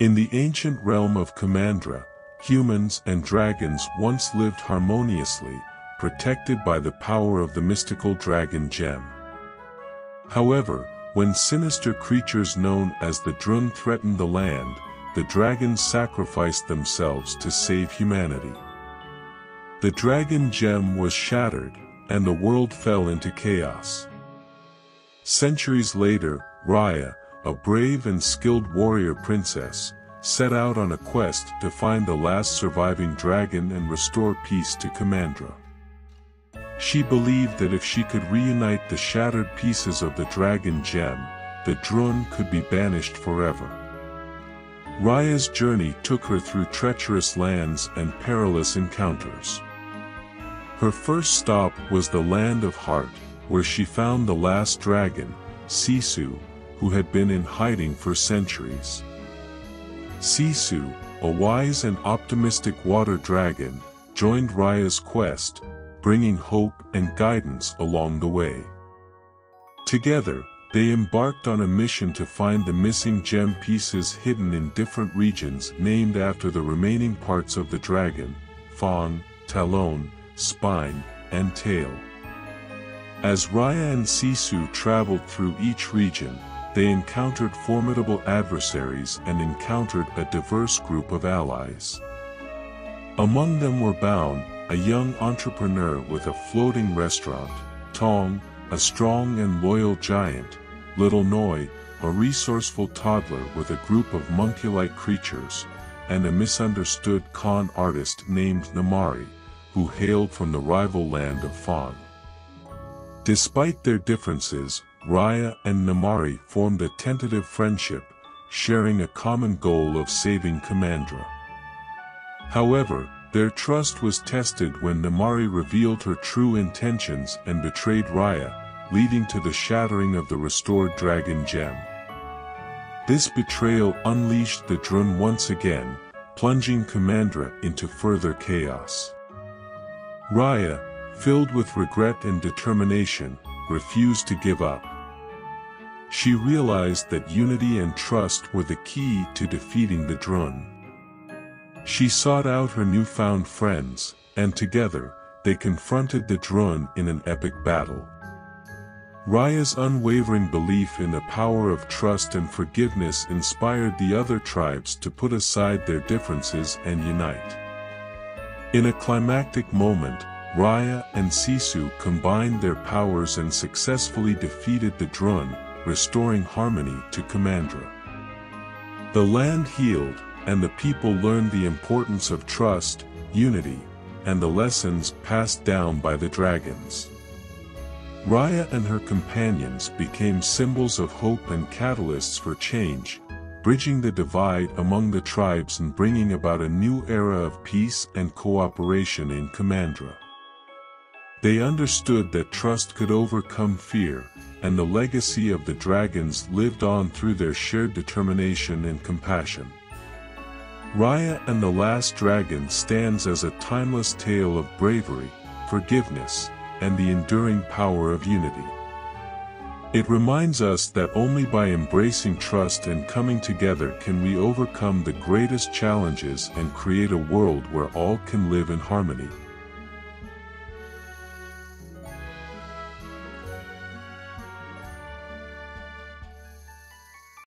In the ancient realm of Kumandra, humans and dragons once lived harmoniously, protected by the power of the mystical dragon gem. However, when sinister creatures known as the Druun threatened the land, the dragons sacrificed themselves to save humanity. The dragon gem was shattered, and the world fell into chaos. Centuries later, Raya, a brave and skilled warrior princess, set out on a quest to find the last surviving dragon and restore peace to Kumandra. She believed that if she could reunite the shattered pieces of the dragon gem, the Druun could be banished forever. Raya's journey took her through treacherous lands and perilous encounters. Her first stop was the Land of Heart, where she found the last dragon, Sisu, who had been in hiding for centuries. Sisu, a wise and optimistic water dragon, joined Raya's quest, bringing hope and guidance along the way. Together, they embarked on a mission to find the missing gem pieces hidden in different regions named after the remaining parts of the dragon, fawn, talon, spine, and tail. As Raya and Sisu traveled through each region, they encountered formidable adversaries and encountered a diverse group of allies. Among them were Boun, a young entrepreneur with a floating restaurant, Tong, a strong and loyal giant, Little Noi, a resourceful toddler with a group of monkey-like creatures, and a misunderstood con artist named Namaari, who hailed from the rival land of Fawn. Despite their differences, Raya and Namaari formed a tentative friendship, sharing a common goal of saving Kumandra. However, their trust was tested when Namaari revealed her true intentions and betrayed Raya, leading to the shattering of the restored dragon gem. This betrayal unleashed the Druun once again, plunging Kumandra into further chaos. Raya, filled with regret and determination, refused to give up. She realized that unity and trust were the key to defeating the Druun. She sought out her newfound friends, and together, they confronted the Druun in an epic battle. Raya's unwavering belief in the power of trust and forgiveness inspired the other tribes to put aside their differences and unite. In a climactic moment, Raya and Sisu combined their powers and successfully defeated the Druun, restoring harmony to Kumandra. The land healed, and the people learned the importance of trust, unity, and the lessons passed down by the dragons. Raya and her companions became symbols of hope and catalysts for change, bridging the divide among the tribes and bringing about a new era of peace and cooperation in Kumandra. They understood that trust could overcome fear, and the legacy of the dragons lived on through their shared determination and compassion. Raya and the Last Dragon stands as a timeless tale of bravery, forgiveness, and the enduring power of unity. It reminds us that only by embracing trust and coming together can we overcome the greatest challenges and create a world where all can live in harmony.